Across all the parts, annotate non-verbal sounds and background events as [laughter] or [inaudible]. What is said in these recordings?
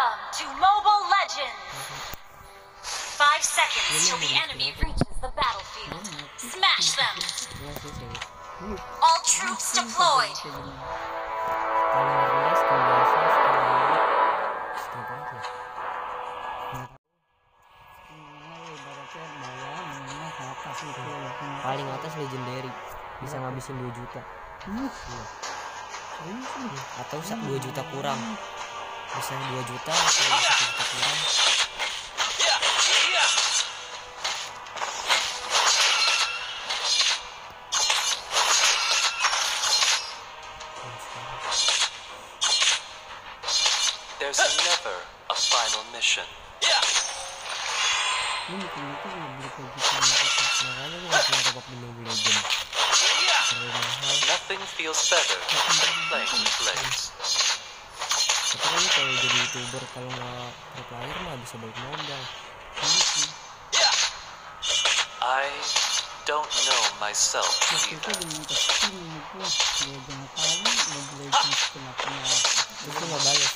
Welcome to Mobile Legends! Five seconds till the enemy reaches the battlefield. Smash them! Sih sih. All troops deployed! Paling atas legendary bisa ngabisin 2 juta. Iya. Atau sa- 2 juta kurang. Bisa 2 juta atau 1 juta kurang. There's never a final mission. Makanya gue gak pernah top di Mobile Legend. Nothing feels better than playing with blades. Tapi kan kalau jadi youtuber kalau nggak pro player mah bisa balik modal. I don't know myself either. Lu nggak balas.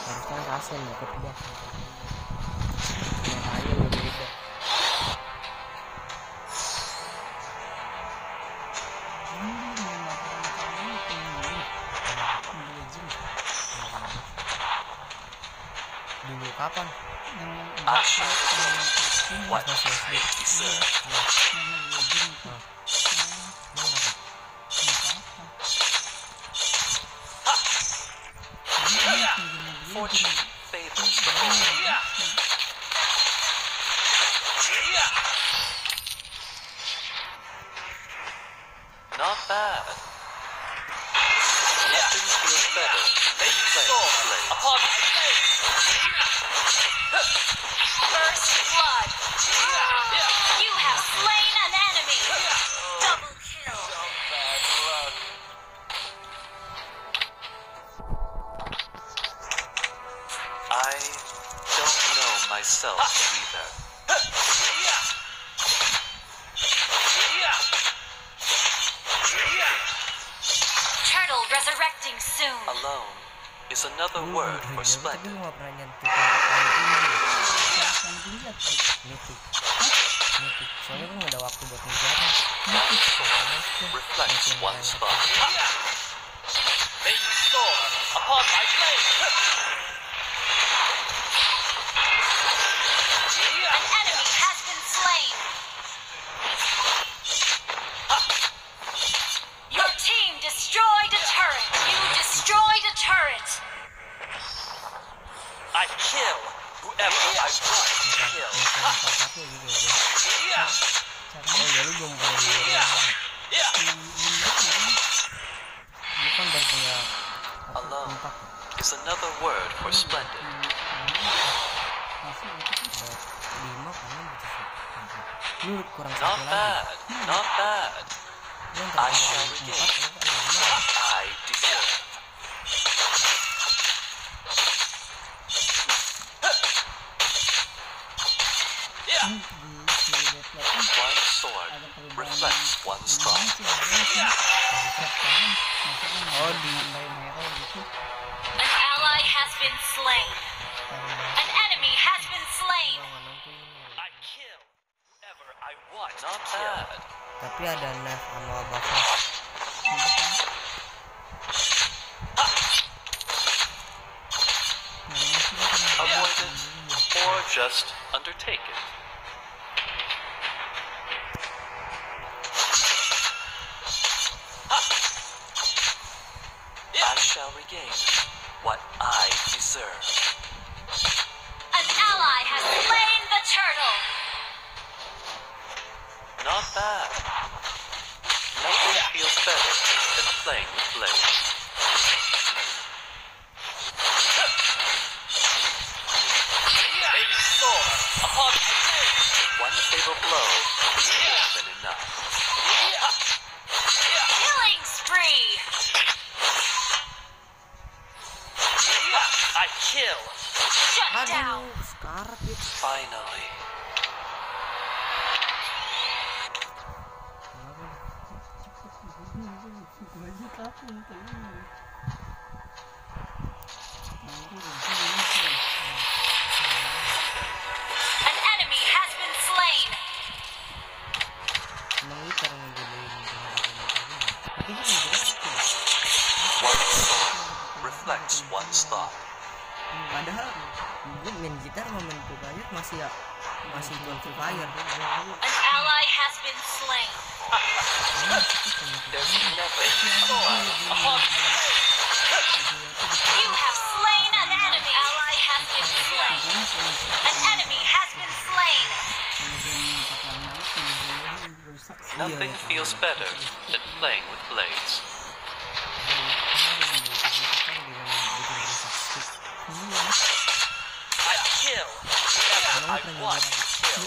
Harusnya rasen ya kedua. Makanya udah beda. Dulu kapan? I shall regain what Pas masih I SD. Fortune favors the bold. Know myself either. Turtle resurrecting soon! Alone is another Dulu word for jago, tapi splendid. gue gak pernah is another word for splendid. Not bad, not bad. I shall regain. lima. I deserve. One sword reflects one spot. Slain! An enemy has been slain! I kill whoever I want. Not bad. Tapi ada Nef sama Buffalo. Avoid it or just undertake it. Reflects one's thought. Padahal gue main gitar sama main Free Fire masih ya masih jual Free Fire. An ally has been slain. There's never You have slain an enemy. Ally has been slain. An enemy has been slain. Nothing feels better than playing with blades. I kill whoever I want to kill.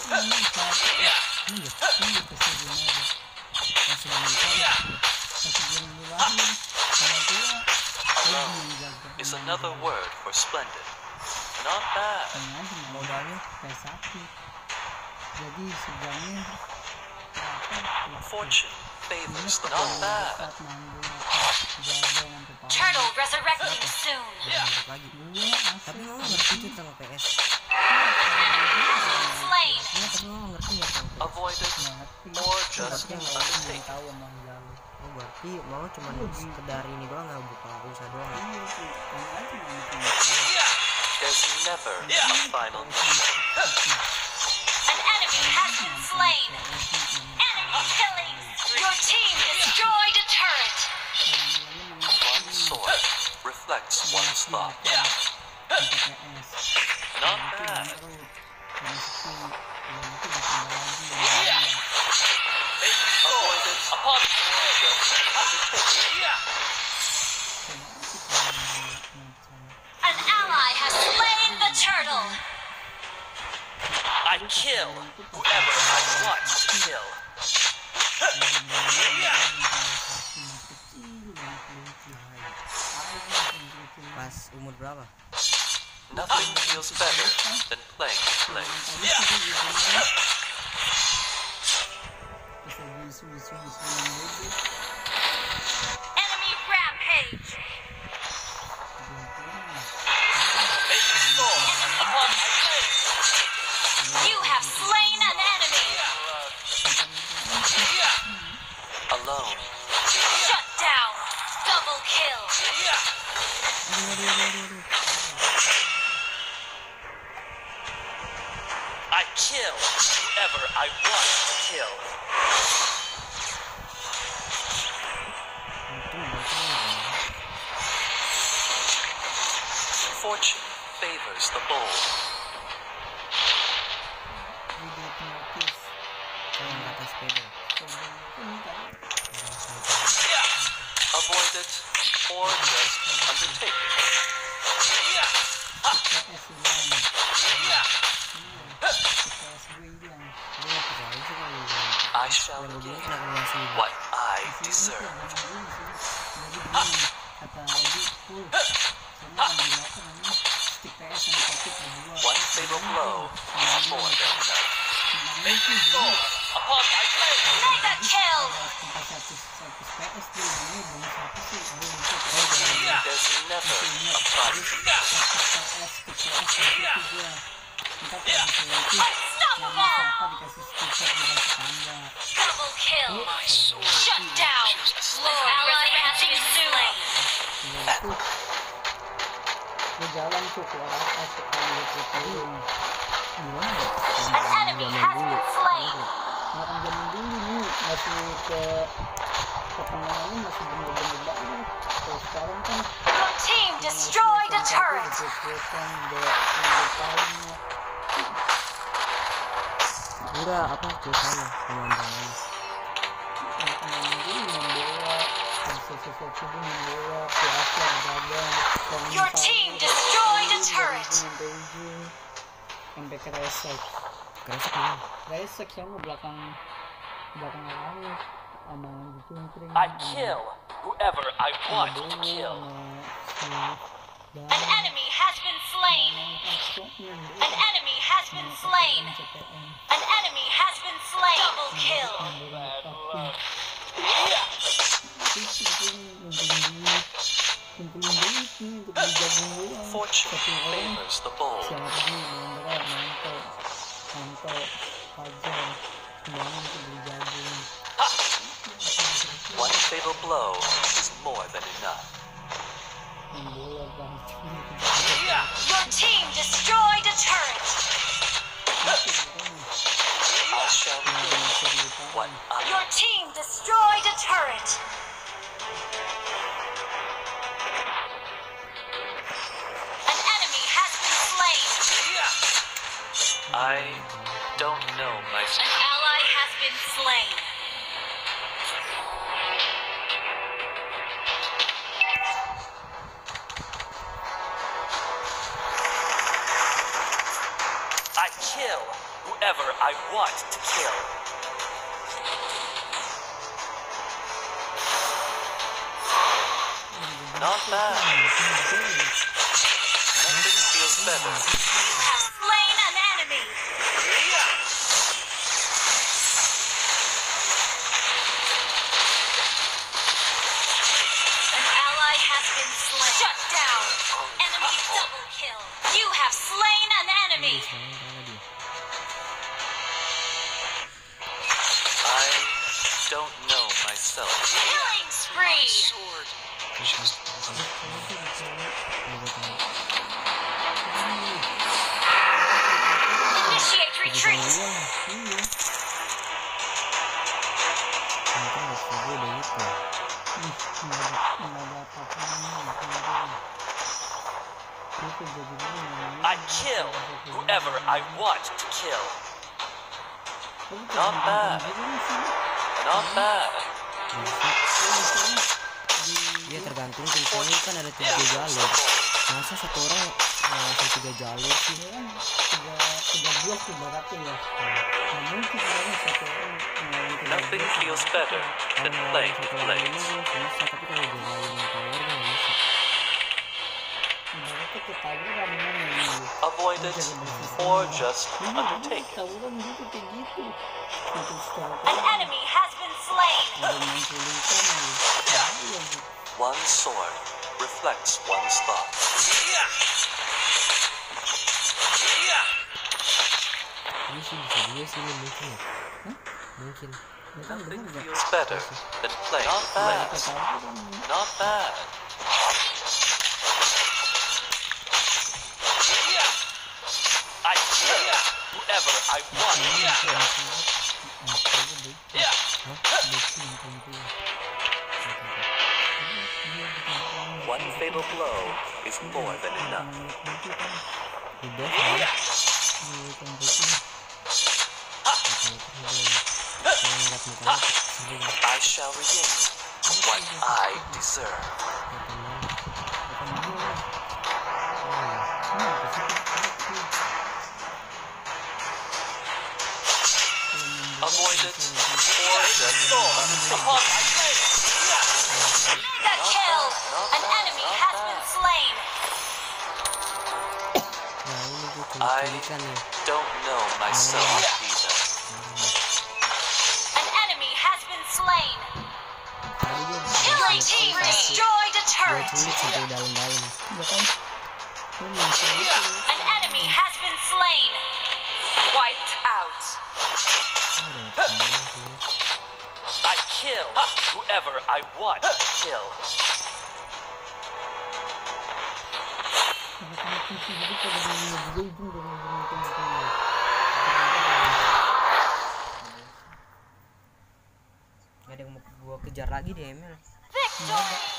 Alone is another word for splendid. Not bad. Modalnya jadi sejamnya Fortune favors the not bad. Turtle resurrecting soon. mantap PS? Avoid it or just undertake. tahu emang jalan Oh berarti mama cuma sekedar ini doang nggak buka usaha doang. iya sih kamu aja mau bikin There's never a final [laughs] mission. An enemy has been slain. Enemy killing. Your team destroyed a turret. One sword reflects one's thought. Not bad. I kill whoever I want to kill. Pas umur berapa? Nothing feels better than playing with blades. Fortune favors the bold. Sepeda. Avoid it or just undertake it. I shall ngasih what I deserve. Fatal blow more than enough. Upon my blade. Mega kill. There's never a Double kill. Shut down. Lord ally has been slain. di jalan tuh arah atas itu gimana? Zaman dulu. orang zaman dulu masih ke perkembangannya masih bener-bener baru kalau sekarang kan team destroy the turret. udah apa? Biasanya pemandangannya? Your team destroyed a turret. Beijing sampai ke resep Kresek nih. Resek yang belakang belakang langit sama dicungkring I kill whoever I want to kill. An enemy has been slain. An enemy has been slain. An enemy has been slain. Double kill. Fortune favors the bold. siapa sih mereka mantau mantau fajar semuanya untuk beli jagung One fatal blow is more than enough. Your team destroyed a turret. I shall what Your team destroyed know An ally has been slain. I kill whoever I want to kill. Not bad. Nothing feels better. You have slain an enemy. An ally has been slain. Shut down. Enemy double kill. You have slain an enemy. Sekarang kalah dia. I don't know myself. Killing spree. Sword. Ini gue tahu. Initiate retreat. I kill whoever I want to kill. Not bad. Not bad. Dia tergantung tulisannya kan ada tiga jalur. Masa satu orang langsung tiga jalur sih? kan tiga tiga blok ibaratnya ya mungkin sebenarnya satu orang Nothing feels better than playing the blades. tapi kalau gue ngelawan yang Avoid it or just undertake it. tawuran gitu kayak gitu gitu secara An enemy has been slain. ada main tulisan ya ya One sword reflects one's thoughts. Ini sih bisa juga sih ini mungkin ya. Mungkin. ya kan bener Nothing feels better than playing Not kita blades. tahu kan Not bad. Whoever I want to. Yeah. One fatal blow is more than enough. Udah kan? Kalau ngeliat mukanya tuh seru kan. I shall regain what I deserve. Mega kill. An enemy has been slain. I don't know myself either. An enemy has been slain. Killing team destroyed a turret. An enemy has been slain. Wiped out. Kill whoever I want to kill. jadi pada dunia juga ujung dari ujung itu Gak ada yang mau gue kejar lagi di ML. Victory.